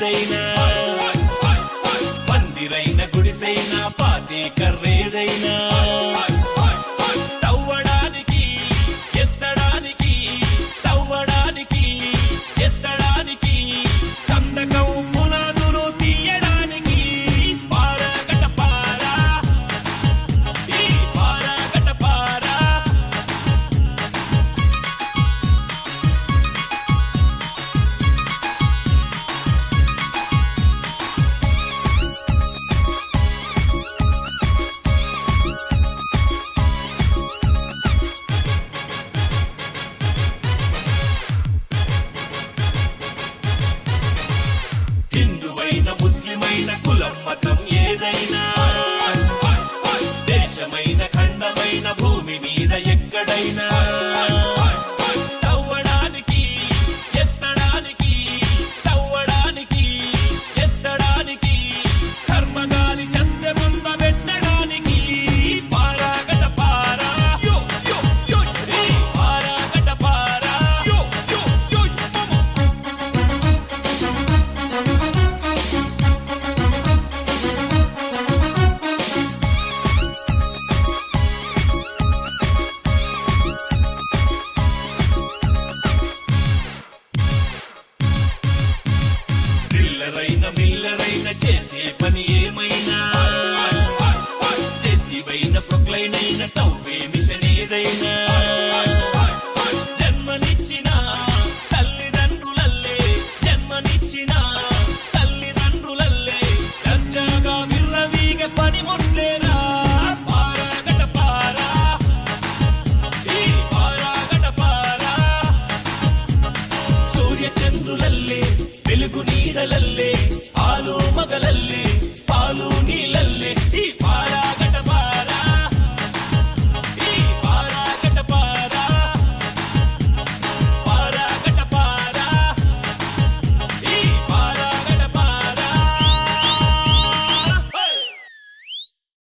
గుడిసైనా పందిరైన గుడిసైనా పాతే కర్రేదైనా. హిందువైన ముస్లిమైన కులం మతం ఏదైనా. దేశమైన ఖండమైన భూమి మీద ఎక్కడైనా. మిల్లరైనా చేసే పని ఏమైనా? చేసి పోయిన ప్రొక్లైన్ అయిన తవ్వే మిషన్ ఏదైనా?